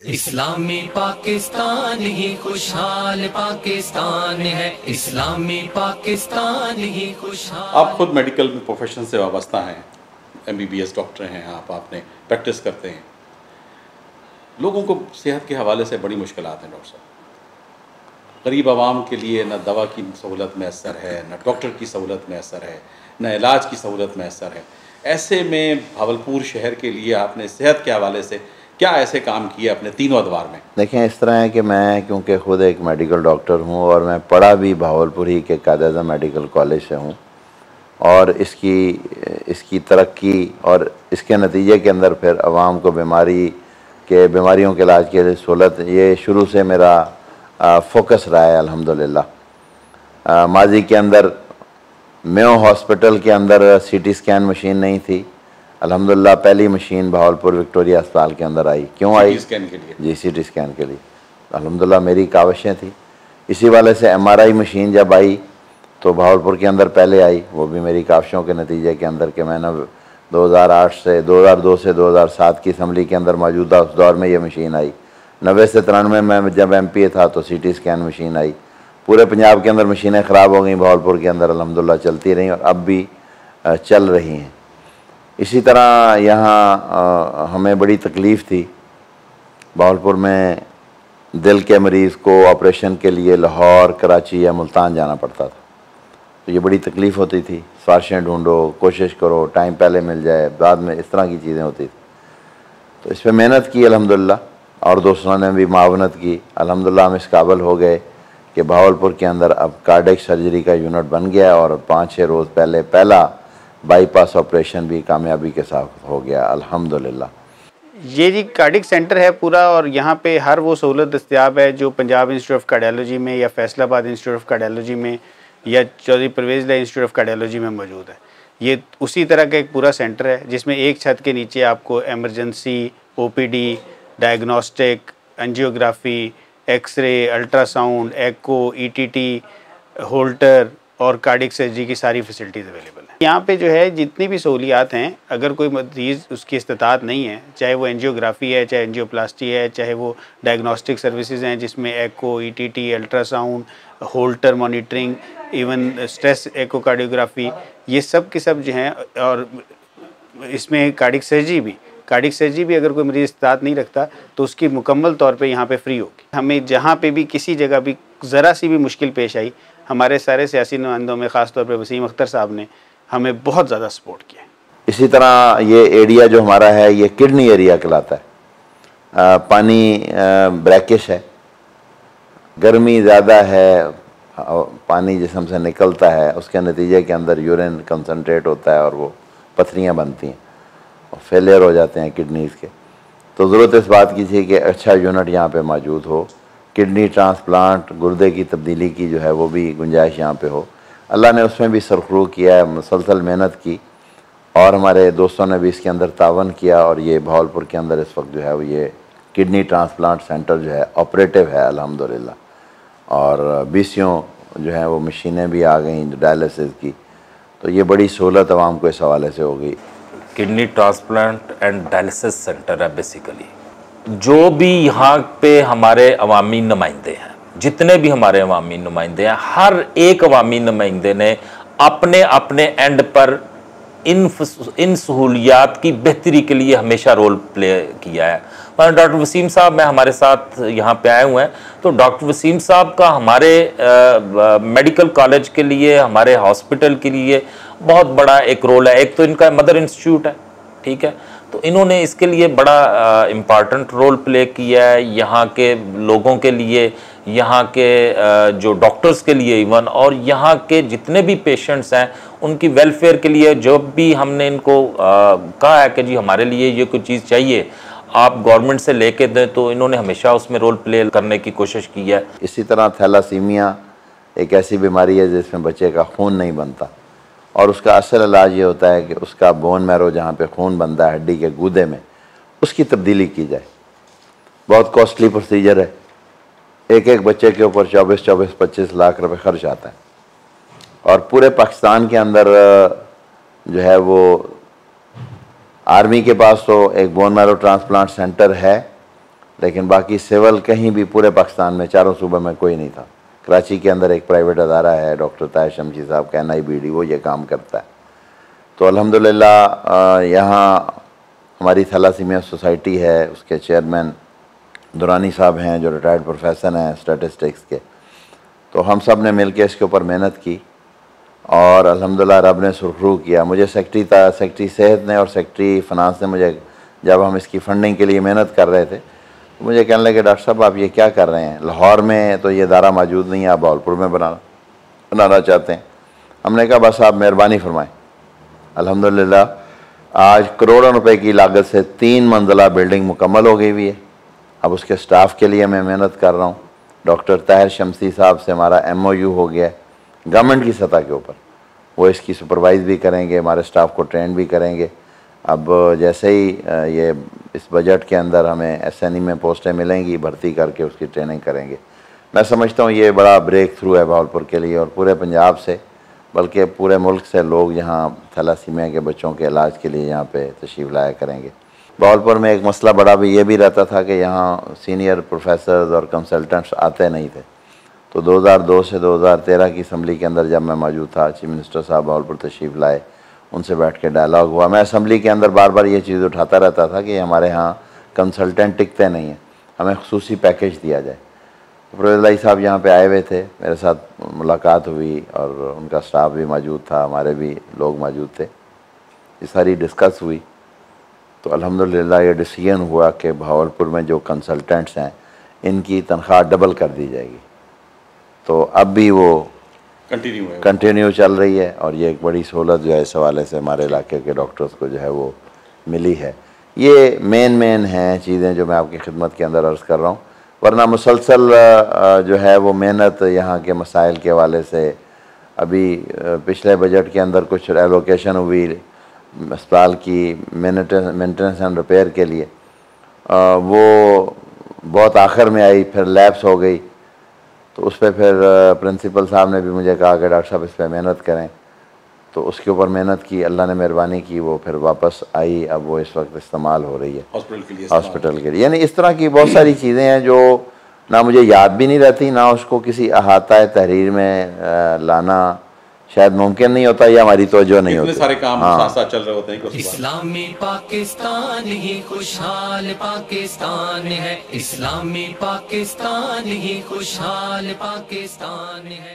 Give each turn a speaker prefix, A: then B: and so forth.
A: اسلامی پاکستان ہی خوشحال پاکستان ہے۔ اسلامی پاکستان ہی خوشحال۔
B: آپ خود میڈیکل پروفیشن سے وابستہ ہیں، M B B S doctor ہیں، آپ آپ نے پریکٹس کرتے ہیں۔ لوگوں کو صحت کے حوالے سے بڑی مشکلات ہیں، ڈاکٹر صاحب۔ غریب عوام کے لیے نہ دوا کی سہولت میسر ہے، نہ ڈاکٹر کی سہولت میسر ہے، نہ علاج کی سہولت میسر ہے۔ ایسے میں بھاولپور شہر کے لیے آپ نے صحت کے حوالے سے کیا ایسے کام کیے اپنے تینوں ادوار میں؟
C: دیکھیں، اس طرح ہے کہ میں کیونکہ خود ایک میڈیکل ڈاکٹر ہوں اور میں پڑھا بھی بھاولپور ہی کے قائد اعظم میڈیکل کالج سے ہوں اور اس کی اس کی ترقی اور اس کے نتیجے کے اندر پھر عوام کو بیماری کے، بیماریوں کے علاج کے سہولت، یہ شروع سے میرا فوکس رہا ہے، الحمدللہ۔ ماضی کے اندر میو ہاسپٹل کے اندر سی ٹی سکین مشین نہیں تھی۔ الحمدللہ پہلی مشین بہاولپور وکٹوریا اسپتال کے اندر آئی۔ کیوں آئی؟
B: سکین کے لیے۔
C: جی سی ٹی سکین کے لیے۔ الحمدللہ میری کاوشیں تھیں۔ اسی والے سے ایم آر آئی مشین جب آئی تو بہاولپور کے اندر پہلے آئی۔ وہ بھی میری کاوشوں کے نتیجے کے اندر کہ میں نے دو ہزار آٹھ سے دو ہزار دو سے دو ہزار سات کی اسمبلی کے اندر موجودہ اس دور میں یہ مشین آئی۔ نوے سے ترانوے میں جب ایم پی اے تھا تو سی ٹی سکین مشین آئی۔ پورے پنجاب کے اندر مشینیں خراب ہو گئیں بہاولپور کے اندر الحمدللہ چلتی رہیں اور اب بھی چل رہی ہیں۔ اسی طرح یہاں ہمیں بڑی تکلیف تھی۔ باولپور میں دل کے مریض کو آپریشن کے لیے لاہور، کراچی یا ملتان جانا پڑتا تھا۔ تو یہ بڑی تکلیف ہوتی تھی۔ سفارشیں ڈھونڈو، کوشش کرو، ٹائم پہلے مل جائے، بعد میں اس طرح کی چیزیں ہوتی تھیں۔ تو اس پہ محنت کی، الحمدللہ۔ اور دوستوں نے بھی معاونت کی۔ الحمدللہ ہم اس قابل ہو گئے کہ بھاولپور کے اندر اب کارڈیک سرجری کا یونٹ بن گیا اور پانچ چھ روز پہلے پہلا بائی پاس آپریشن بھی کامیابی کے ساتھ ہو گیا، الحمدللہ۔
D: یہ جی کارڈک سینٹر ہے پورا اور یہاں پہ ہر وہ سہولت دستیاب ہے جو پنجاب انسٹیٹیوٹ آف کارڈیالوجی میں یا فیصل آباد انسٹیٹیوٹ آف کارڈیالوجی میں یا Chaudhry Pervaiz Elahi institute of cardiology میں موجود ہے۔ یہ اسی طرح کا ایک پورا سینٹر ہے جس میں ایک چھت کے نیچے آپ کو emergency O P D diagnostic angiography X ray ultrasound echo E T T Holter اور کارڈک سرجری کی ساری فیسلٹیز اویلیبل ہیں۔ یہاں پہ جو ہے، جتنی بھی سہولیات ہیں، اگر کوئی مریض اس کی استطاعت نہیں ہے، چاہے وہ انجیوگرافی ہے، چاہے انجیو پلاسٹی ہے، چاہے وہ ڈائگنوسٹک سروسز ہیں، جس میں echo E T T ultrasound Holter monitoring even stress echocardiography یہ سب کے سب جو ہیں، اور اس میں کارڈک سرجری بھی۔ کارڈک سرجری بھی اگر کوئی مریض استطاعت نہیں رکھتا، تو اس کی مکمل طور پہ یہاں پہ فری ہوگی۔ ہمیں جہاں پہ بھی کسی جگہ بھی ذرا سی بھی مشکل پیش آئی ہمارے سارے سیاسی نمائندوں میں خاص طور پہ وسیم اختر صاحب نے ہمیں بہت زیادہ سپورٹ کیا
C: اسی طرح یہ ایریا جو ہمارا ہے، یہ کڈنی ایریا کہلاتا ہے۔ پانی بریکش ہے۔ گرمی زیادہ ہے پانی جسم سے نکلتا ہے۔ اس کے نتیجے کے اندر یورین کنسنٹریٹ ہوتا ہے اور وہ پتھریاں بنتی ہیں اور فیلئر ہو جاتے ہیں کڈنیز کے۔ تو ضرورت اس بات کی تھی کہ اچھا یونٹ یہاں پہ موجود ہو۔ کڈنی ٹرانسپلانٹ گردے کی تبدیلی کی جو ہے وہ بھی گنجائش یہاں پہ ہو۔ اللہ نے اس میں بھی سرخرو کیا ہے مسلسل محنت کی اور ہمارے دوستوں نے بھی اس کے اندر تعاون کیا اور یہ بھاولپور کے اندر اس وقت جو ہے، وہ یہ کڈنی ٹرانسپلانٹ سینٹر جو ہے آپریٹو ہے، الحمدللہ۔ اور بیسیوں جو ہیں، وہ مشینیں بھی آ گئیں ڈائلسز کی۔ تو یہ بڑی سہولت عوام کو اس حوالے سے ہو گئی۔
E: Kidney transplant and dialysis centre ہے بیسیکلی جو بھی یہاں پہ ہمارے عوامی نمائندے ہیں، جتنے بھی ہمارے عوامی نمائندے ہیں، ہر ایک عوامی نمائندے نے اپنے اپنے اینڈ پر ان ان سہولیات کی بہتری کے لیے ہمیشہ رول پلے کیا ہے۔ ڈاکٹر وسیم صاحب، میں ہمارے ساتھ یہاں پہ آئے ہوئے ہیں، تو ڈاکٹر وسیم صاحب کا ہمارے میڈیکل کالج کے لیے، ہمارے ہاسپٹل کے لیے بہت بڑا ایک رول ہے۔ ایک تو ان کا مدر انسٹیٹیوٹ ہے، ٹھیک ہے۔ تو انہوں نے اس کے لیے بڑا امپارٹنٹ رول پلے کیا ہے، یہاں کے لوگوں کے لیے، یہاں کے جو ڈاکٹرز کے لیے ایون اور یہاں کے جتنے بھی پیشنٹس ہیں، ان کی ویلفیئر کے لیے جو بھی ہم نے ان کو کہا ہے کہ جی ہمارے لیے یہ کوئی چیز چاہیے، آپ گورنمنٹ سے لے کے دیں، تو انہوں نے ہمیشہ اس میں رول پلے کرنے کی کوشش کی ہے۔
C: اسی طرح تھیلاسیمیا ایک ایسی بیماری ہے جس میں بچے کا خون نہیں بنتا۔ اور اس کا اصل علاج یہ ہوتا ہے کہ اس کا بون میرو جہاں پہ خون بنتا ہے، ہڈی کے گودے میں، اس کی تبدیلی کی جائے۔ بہت کوسٹلی پروسیجر ہے۔ ایک ایک بچے کے اوپر چوبیس چوبیس، پچیس لاکھ روپے خرچ آتا ہے۔ اور پورے پاکستان کے اندر جو ہے وہ آرمی کے پاس تو ایک بون میرو ٹرانسپلانٹ سینٹر ہے، لیکن باقی سول کہیں بھی پورے پاکستان میں، چاروں صوبہ میں کوئی نہیں تھا۔ کراچی کے اندر ایک پرائیویٹ ادارہ ہے ڈاکٹر طاہر شمشی صاحب کا این آئی بی ڈی وہ یہ کام کرتا ہے۔ تو الحمدللہ یہاں ہماری تھلاسیمیا سوسائٹی ہے، اس کے چیئرمین دورانی صاحب ہیں، جو ریٹائرڈ پروفیسر ہیں اسٹیٹسٹکس کے۔ تو ہم سب نے مل کے اس کے اوپر محنت کی اور الحمدللہ رب نے سرخرو کیا۔ مجھے سیکٹری تھا سیکٹری صحت نے اور سیکٹری فنانس نے مجھے جب ہم اس کی فنڈنگ کے لیے محنت کر رہے تھے مجھے کہنے لگے، ڈاکٹر صاحب، آپ یہ کیا کر رہے ہیں؟ لاہور میں تو یہ ادارہ موجود نہیں ہے، آپ باولپور میں بنانا بنانا چاہتے ہیں۔ ہم نے کہا، بس آپ مہربانی فرمائیں۔ الحمدللہ، آج کروڑوں روپے کی لاگت سے تین منزلہ بلڈنگ مکمل ہو گئی ہوئی ہے۔ اب اس کے سٹاف کے لیے میں محنت کر رہا ہوں۔ ڈاکٹر طاہر شمسی صاحب سے ہمارا ایم او یو ہو گیا ہے، گورنمنٹ کی سطح کے اوپر۔ وہ اس کی سپروائز بھی کریں گے، ہمارے سٹاف کو ٹرین بھی کریں گے۔ اب جیسے ہی یہ اس بجٹ کے اندر ہمیں ایس این ای میں پوسٹیں ملیں گی، بھرتی کر کے اس کی ٹریننگ کریں گے۔ میں سمجھتا ہوں یہ بڑا بریک تھرو ہے بہاولپور کے لیے اور پورے پنجاب سے، بلکہ پورے ملک سے لوگ یہاں تھیلاسیمیا کے بچوں کے علاج کے لیے یہاں پہ تشریف لایا کریں گے۔ باولپور میں ایک مسئلہ بڑا بھی یہ بھی رہتا تھا کہ یہاں سینئر پروفیسرز اور کنسلٹنٹس آتے نہیں تھے۔ تو دو ہزار دو سے دو ہزار تیرہ کی اسمبلی کے اندر جب میں موجود تھا چیف منسٹر صاحب باولپور تشریف لائے۔ ان سے بیٹھ کے ڈائلاگ ہوا۔ میں اسمبلی کے اندر بار بار یہ چیز اٹھاتا رہتا تھا کہ ہمارے ہاں کنسلٹنٹ ٹکتے نہیں ہیں۔ ہمیں خصوصی پیکیج دیا جائے۔ پرویز اللہ صاحب یہاں پہ آئے ہوئے تھے۔ میرے ساتھ ملاقات ہوئی اور ان کا سٹاف بھی موجود تھا، ہمارے بھی لوگ موجود تھے۔ یہ ساری ڈسکس ہوئی۔ تو الحمدللہ یہ ڈسیزن ہوا کہ بھاولپور میں جو کنسلٹنٹس ہیں، ان کی تنخواہ ڈبل کر دی جائے گی۔ تو اب بھی وہ
B: کنٹینیو ہے
C: کنٹینیو چل رہی ہے اور یہ ایک بڑی سہولت جو ہے اس حوالے سے ہمارے علاقے کے ڈاکٹرز کو جو ہے وہ ملی ہے۔ یہ مین مین ہیں چیزیں جو میں آپ کی خدمت کے اندر عرض کر رہا ہوں۔ ورنہ مسلسل جو ہے وہ محنت یہاں کے مسائل کے حوالے سے ابھی پچھلے بجٹ کے اندر کچھ ایلوکیشن ہوئی، اسپتال کی مینٹننس اینڈ ریپیئر کے لیے۔ وہ بہت آخر میں آئی، پھر لیبس ہو گئی۔ تو اس پہ پھر پرنسپل صاحب نے بھی مجھے کہا کہ ڈاکٹر صاحب اس پہ محنت کریں۔ تو اس کے اوپر محنت کی اللہ نے مہربانی کی وہ پھر واپس آئی۔ اب وہ اس وقت استعمال ہو رہی ہے۔
B: ہاسپٹل کے لیے
C: یعنی اس طرح کی بہت ساری چیزیں ہیں جو نہ مجھے یاد بھی نہیں رہتی نہ اس کو کسی احاطہ تحریر میں لانا شاید ممکن نہیں ہوتا یا ہماری توجہ نہیں ہوتی۔
B: سارے کام
C: ہاں۔
B: ساتھ ساتھ چل رہے ہوتے ہیں کہ اس کے بعد
A: اسلامی پاکستان ہی خوشحال پاکستان ہے۔ اسلامی پاکستان ہی خوشحال پاکستان ہے۔